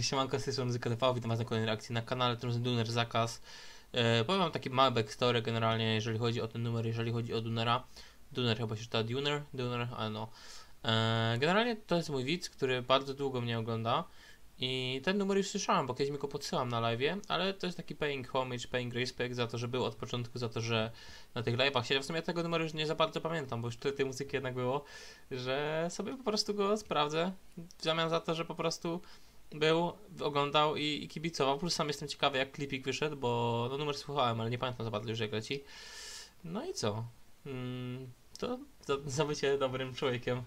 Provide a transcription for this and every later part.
Siemanko, z tej strony Muzyka TV, witam was na kolejnej reakcji na kanale, tym Duner Zakaz. E, powiem wam taki mały backstory generalnie, jeżeli chodzi o ten numer, jeżeli chodzi o Dunera. Duner chyba się czyta Duner, Duner, ale no. E, generalnie to jest mój widz, który bardzo długo mnie ogląda. I ten numer już słyszałem, bo kiedyś mi go podsyłam na live, ale to jest taki paying homage, paying respect za to, że był od początku, za to, że na tych live'ach siedział. W sumie tego numeru już nie za bardzo pamiętam, bo już tyle tej muzyki jednak było, że sobie po prostu go sprawdzę w zamian za to, że po prostu był, oglądał i, i kibicował. Plus sam jestem ciekawy, jak klipik wyszedł, bo no, numer słuchałem, ale nie pamiętam za bardzo już jak leci. No i co? Mm, to za, bycie dobrym człowiekiem.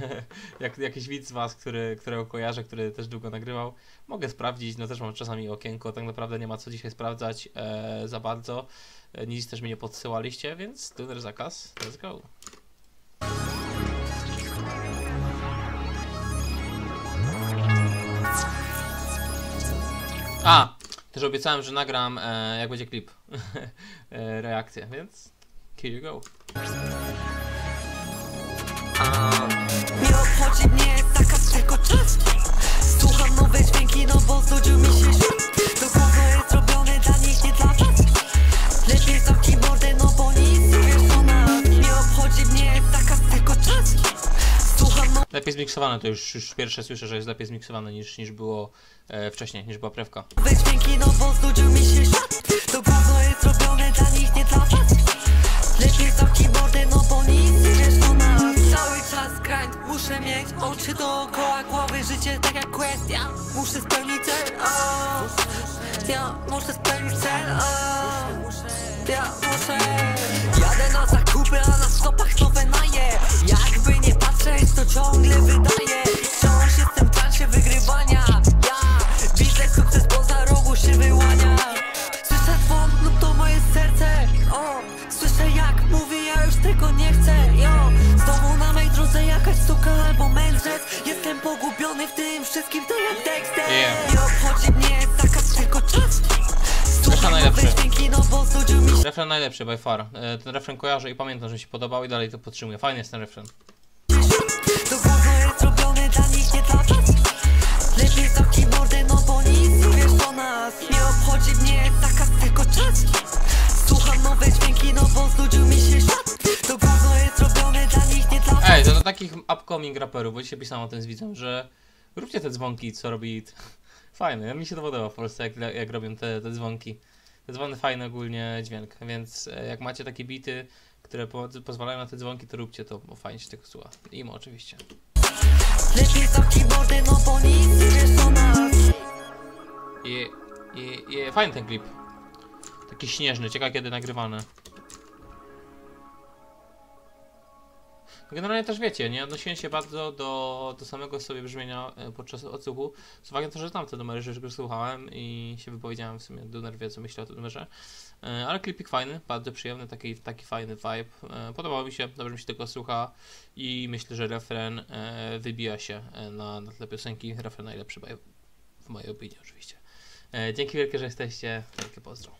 jak jakiś widz z was, który, którego kojarzę, który też długo nagrywał, mogę sprawdzić. No też mam czasami okienko, tak naprawdę nie ma co dzisiaj sprawdzać e, za bardzo. E, nic też mi nie podsyłaliście, więc tuner zakaz. Let's go. A! Też obiecałem, że nagram, e, jak będzie klip, e, reakcję, więc here you go. Nie obchodzi mnie zakaz tylko czas Lepiej zmiksowane, to już, już pierwsze słyszę, że jest lepiej zmiksowane niż, niż było e, wcześniej, niż była prewka. dźwięki, no no muszę mieć oczy dookoła głowy Życie tak jak quest, ja muszę spełnić cel Ja muszę spełnić cel Ja muszę. Jadę na wszystkim, to jak Yeah. Nie obchodzi mnie zakaz tylko czas Słucham najlepszy. Refren najlepszy, by far. E, ten refren kojarzę i pamiętam, że mi się podobał i dalej to podtrzymuję. Fajny jest ten refren. To gówno jest robione dla nich, nie dla was Lepiej zamknij mordę, no bo nic nie wiesz o nas Nie obchodzi mnie zakaz tylko czas Słucham nowe dźwięki, no bo znudził mi się świat To gówno jest robione dla nich, nie dla was Ej, to do takich upcoming raperów, bo dzisiaj pisałem o tym z widzem, że róbcie te dzwonki, co robi... t- Fajne, mi się to podoba po prostu, jak, jak robią te, te dzwonki. Te dzwony fajny ogólnie dźwięk, więc e, jak macie takie bity, które po, pozwalają na te dzwonki, to róbcie to, bo fajnie się tego słucha. Imo oczywiście. No I, i, i fajny ten klip. Taki śnieżny, ciekawe kiedy nagrywany. Generalnie też wiecie, nie odnosiłem się bardzo do, do samego sobie brzmienia e, podczas odsłuchu, z uwagi na to, że znam te numery, że już go słuchałem i się wypowiedziałem w sumie, Duner wie co myślę o tym numerze. E, Ale klipik fajny, bardzo przyjemny, taki, taki fajny vibe. E, Podobał mi się, dobrze mi się tego słucha i myślę, że refren wybija się na, na tle piosenki. Refren najlepszy, w mojej opinii oczywiście. Dzięki wielkie, że jesteście. Wielkie pozdro.